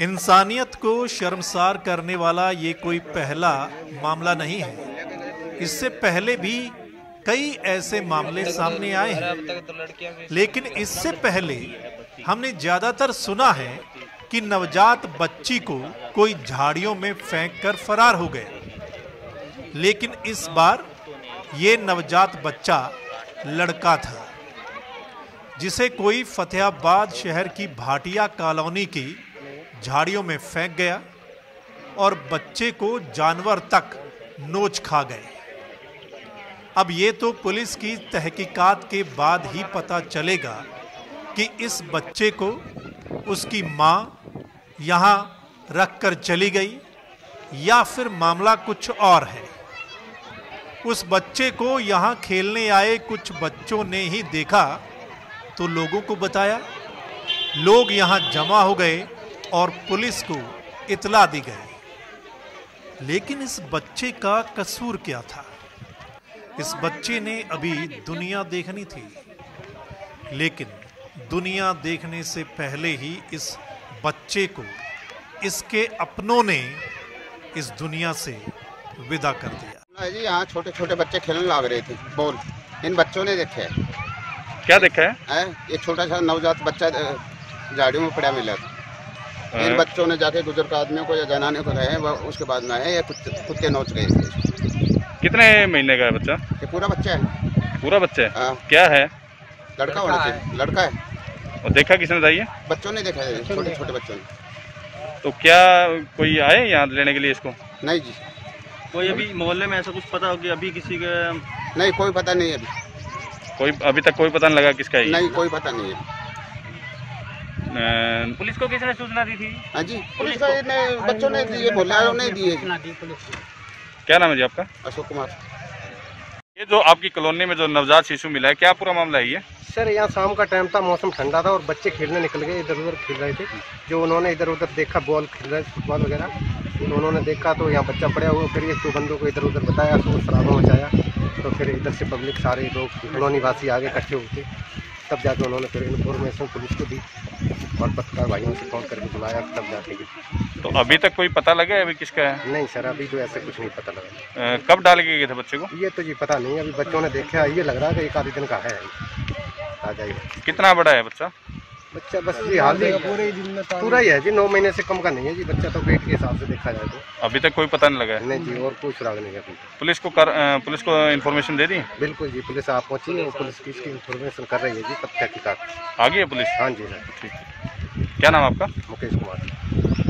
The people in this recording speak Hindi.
इंसानियत को शर्मसार करने वाला ये कोई पहला मामला नहीं है। इससे पहले भी कई ऐसे मामले सामने आए हैं। लेकिन इससे पहले हमने ज़्यादातर सुना है कि नवजात बच्ची को कोई झाड़ियों में फेंक कर फरार हो गए लेकिन इस बार ये नवजात बच्चा लड़का था। जिसे कोई फतेहाबाद शहर की भाटिया कॉलोनी की झाड़ियों में फेंक गया और बच्चे को जानवर तक नोच खा गए। अब ये तो पुलिस की तहकीकात के बाद ही पता चलेगा कि इस बच्चे को उसकी माँ यहाँ रख कर चली गई या फिर मामला कुछ और है। उस बच्चे को यहाँ खेलने आए कुछ बच्चों ने ही देखा तो लोगों को बताया, लोग यहाँ जमा हो गए और पुलिस को इतला दी गई। लेकिन इस बच्चे का कसूर क्या था? इस बच्चे ने अभी दुनिया देखनी थी। लेकिन दुनिया देखने से पहले ही इस बच्चे को, इसके अपनों ने इस दुनिया से विदा कर दिया। जी, यहाँ छोटे छोटे बच्चे खेलने लग रहे थे, बॉल। इन बच्चों ने देखे। क्या देखा है? है? ये छोटा सा नवजात बच्चा झाड़ियों में पड़ा मिला था। इन बच्चों ने जाके बुज़ुर्ग आदमियों को या जनाने को गए वह उसके बाद में आए ये कुत्ते कुत्ते नोच गए कितने महीने का है बच्चा? ये पूरा बच्चा है। पूरा बच्चा है? हाँ, क्या है? लड़का होना चाहिए। लड़का है। और देखा किसने ये बच्चों ने देखा है छोटे छोटे बच्चों ने। तो क्या कोई आए यहाँ लेने के लिए इसको? नहीं जी। कोई अभी मोहल्ले में ऐसा कुछ पता हो कि अभी किसी के नहीं कोई पता नहीं अभी। कोई अभी तक कोई पता नहीं लगा किसका है नहीं कोई पता नहीं है। पुलिस को किसने सूचना दी थी? हाँ जी पुलिस का। ने बच्चों ने दिए मोहल्ला वालों ने दिए। क्या नाम है जी आपका? अशोक कुमार। ये जो आपकी कॉलोनी में जो नवजात शिशु मिला है क्या पूरा मामला है ये? सर यहाँ शाम का टाइम था मौसम ठंडा था और बच्चे खेलने निकल गए इधर उधर खेल रहे थे जो उन्होंने इधर उधर देखा बॉल खेल रहे फुटबॉल वगैरह। तो उन्होंने देखा तो यहाँ बच्चा पड़ा हुआ फिर एक दो बंदों को इधर उधर बताया तो शराबा मचाया तो फिर इधर से पब्लिक सारे लोग कॉलोनी वासी आगे इकट्ठे होते तब जाके उन्होंने फिर इन्फॉर्मेशन पुलिस को दी और पत्रकार भाइयों से फ़ोन करके बुलाया तब जाके भी तो अभी तक कोई पता लगा है अभी किसका है? नहीं सर अभी तो ऐसा कुछ नहीं पता लगा। कब डाल के गए थे बच्चे को? ये तो जी पता नहीं अभी बच्चों ने देखा ये लग रहा है कि एक आधे दिन का है। ताज़ा ही कितना बड़ा है बच्चा? बच्चा बस जी हाल ही पूरे दिन में पूरा ही है जी नौ महीने से कम का नहीं है जी बच्चा तो वेट के हिसाब से देखा जाए तो। अभी तक कोई पता नहीं लगा है। नहीं जी और कोई सुराग नहीं है अभी पुलिस को कर पुलिस को इन्फॉर्मेशन दे दी? बिल्कुल जी पुलिस आप पहुँची है पुलिस की इसकी इन्फॉर्मेशन कर रही है जी तब तक आ गई है पुलिस? हाँ जी सर ठीक है। क्या नाम आपका? मुकेश कुमार।